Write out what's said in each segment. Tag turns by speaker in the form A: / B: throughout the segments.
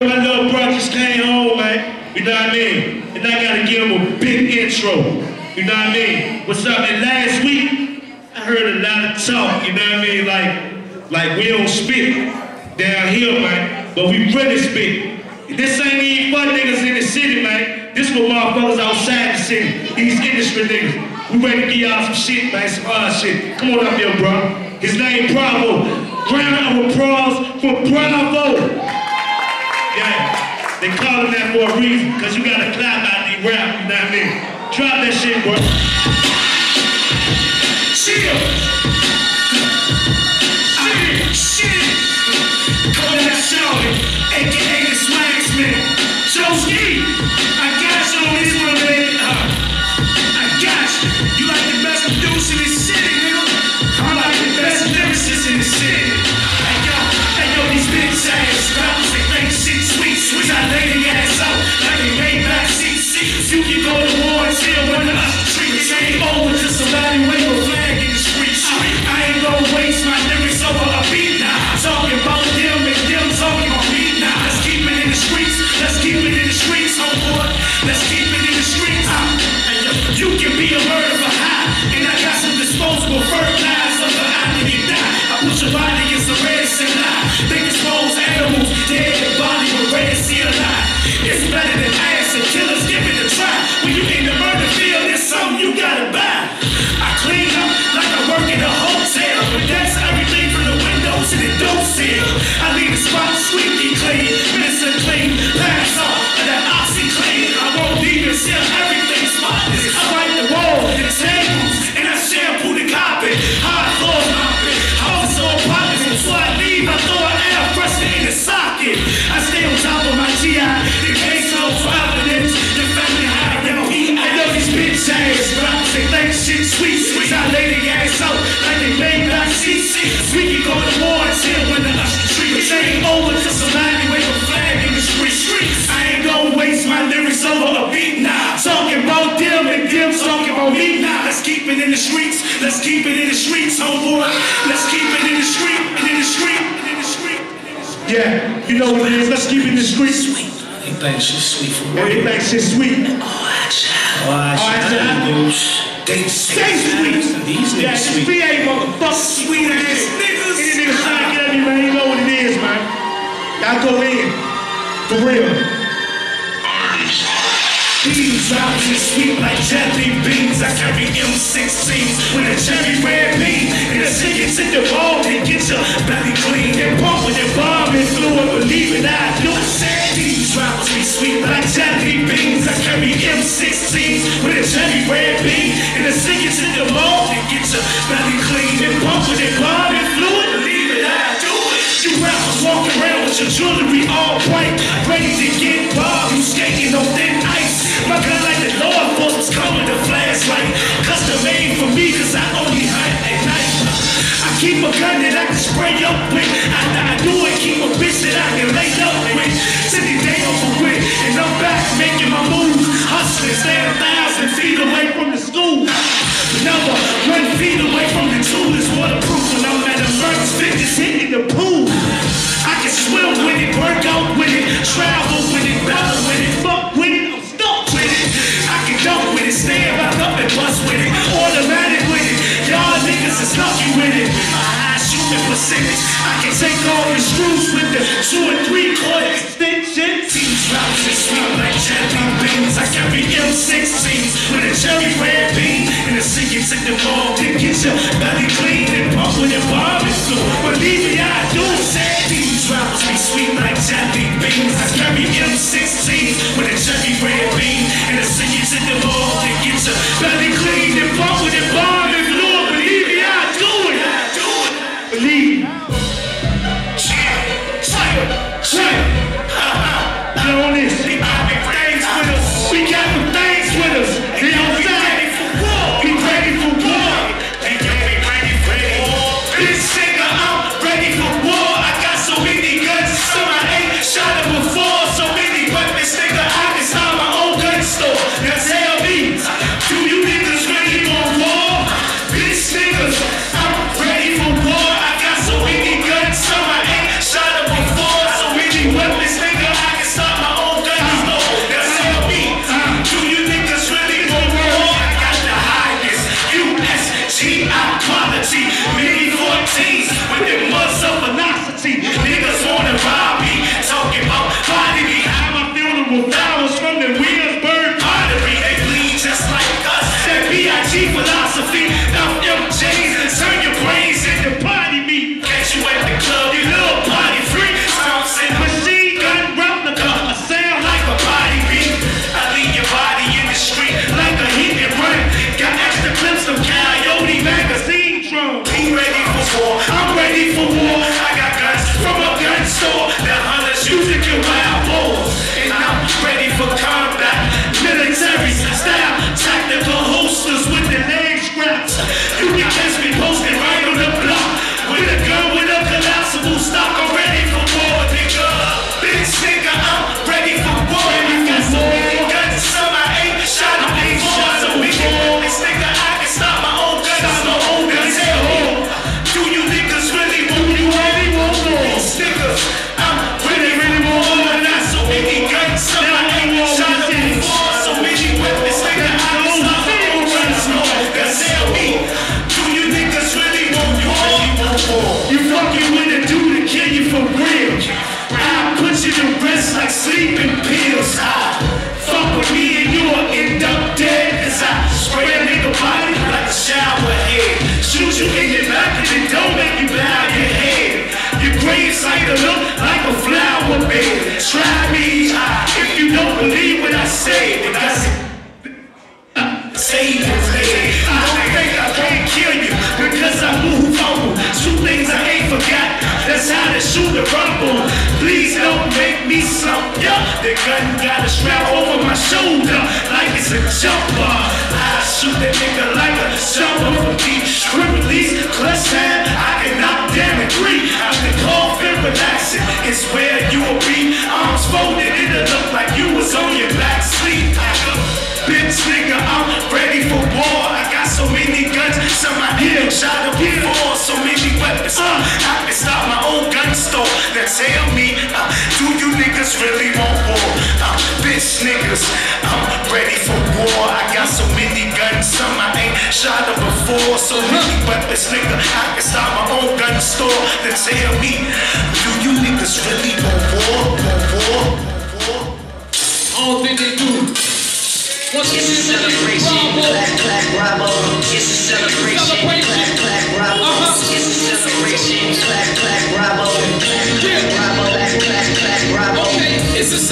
A: My little brother just came home, man. You know what I mean? And I gotta give him a big intro. You know what I mean? What's up? And last week, I heard a lot of talk, you know what I mean? Like, like we don't speak down here, man. But we really speak. This ain't even fun niggas in the city, man. This what motherfuckers outside the city. These industry niggas. We ready to give y'all some shit, man. Some hard shit. Come on up here, bro. His name Bravo. Round of applause for Bravo. Yeah, they call him that for a reason, because you gotta clap out the rap, you know what I mean? Drop that shit, bro. Chill! Over to I leave the spot sweeply clean, innocent clean, pass off of that OxiClean. I won't leave and seal everything spotless. I wipe the wall and the tables, and I shampoo the carpet. Hard floor mopping, house all popping. Before I leave, I throw an air freshener in the socket. I stay on top of my GI, the case of providence, the family high level heat. I know these bitch ass rappers, they think shit sweet, sweet. I lay the ass out like they made back seats. We Let's keep it in the streets, homeboy. Let's keep it in the street, in the street, in the street. Yeah, you know what it is. Let's keep it in the streets.
B: He thinks she's sweet for
A: Yeah,
B: real.
A: they think shit sweet.
B: Oh,
A: I
B: I
A: said- oh,
B: They
A: Stay sweet.
B: These
A: Yeah,
B: niggas
A: this
B: sweet.
A: VA motherfucker. Sweet ass niggas. Any niggas trying to get at me, man, you know what it is, man. Y'all go in. For real.
C: These rhymes is sweet like jelly beans. I carry M16s with a cherry red bean. And the tickets in the ball and get your belly clean. And pump with the bomb and fluid, believe it, I do. I said these rhymes be sweet like jelly beans. I carry M16s with a cherry red bean. And the tickets in the ball and get your belly clean. And pump with the bomb and fluid, believe it, I do it. You rappers walk around with your jewelry all white, ready to get bombed. You skating on thin flashlight. Custom made for me, cause I only hunt at night. I keep a gun that I can spray up with. After I do it, keep a bitch that I can lay up with. Sitting down for wit, and I'm back making my moves. Hustling, stay a thousand feet away from the school. Number one feet away from the tool is waterproof when I'm at a first fitness hitting the pool. I can swim with it, work out with it, a sinking in the ball to get your belly clean and pump with a barbecue. Believe me, I do say these rounds be sweet like jelly beans. I carry M16s with a cherry red bean and a sinking in the ball to get your belly clean and pump with a barbecue. Believe me, I do it. I do it.
A: Believe.
C: Chill, chill, chill.
A: Get on this.
C: Sleeping pills. I fuck with me and you'll end up dead. Cause I spray a nigga body like a shower head. Shoot you in your back and it don't make you bow your head. Your gravesite will look like a flower bed. Try me I, if you don't believe what I say. Because Save your head. I don't think I can't kill you because I move on. Two things I ain't forgot. That's how to shoot a rumble. Ya. The gun got a strap over my shoulder like it's a jumper. I shoot that nigga like a jumper from deep criminals. Clutch time, I can knock down a three. I'm the coffin relaxing. It's where you will be. Arms folded, it'll look like you was on your back sleep. Bitch nigga, I'm ready for war. I got so many guns, some I hit shot up before. So many weapons, uh, I can start my own gun store. Now tell me, really want war? Uh, bitch niggas, I'm ready for war. I got so many guns, some I ain't shot up before. So many weapons, nigga, I can start my own gun store. Now tell me, do you niggas really want war? Want war? war?
D: I don't think they do. Once
E: It's a celebration, clap, clap, bravo. It's a celebration, clap,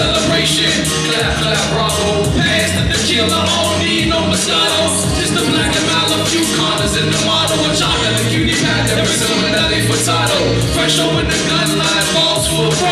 E: celebration. Clap, clap, bravo.
D: Pass the tequila, I don't need no Moscato. Just the black and a few corners in the model. A chocolate, a cutie pie, there is some. Fresh over the gun line, falls full throttle.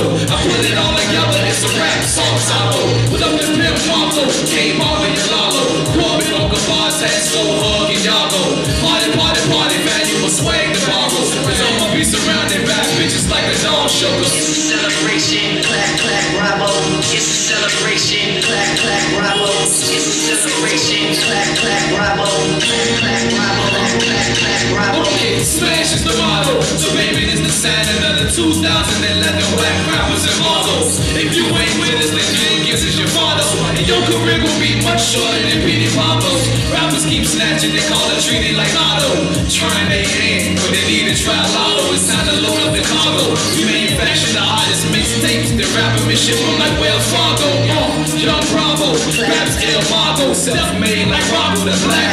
D: I put it all together, it's a rap song, Sabo. Put up the pimp motto, K-Marvin and Lalo. Corbin, Uncle Boss, so hug and Yago. Party, party, party, value for swag the borrow. Cause I'ma be surrounded by bitches like a dog show.
E: It's a celebration, clap, clap, bravo. It's a celebration, clap, clap, bravo. It's a celebration, clap, clap, bravo.
D: 2011 black rappers and models. If you ain't with us, then Jenkins is your father. And your career will be much shorter than Petey Pablo's. Rappers keep snatching, they call it treaty like Otto. Trying their hand, but they need to try lotto. It's time to load up the cargo. We manufacture the hottest mixtapes. The rapper and ship them like Wells Fargo. Uh, Young Bravo, raps El Mago. Self-made like Rocco, the black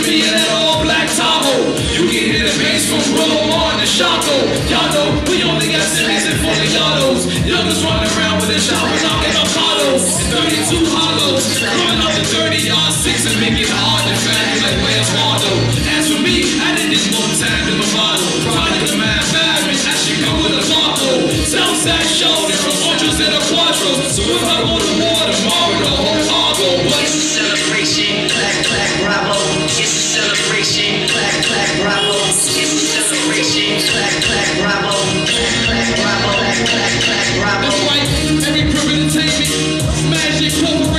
D: me in that
E: Shit.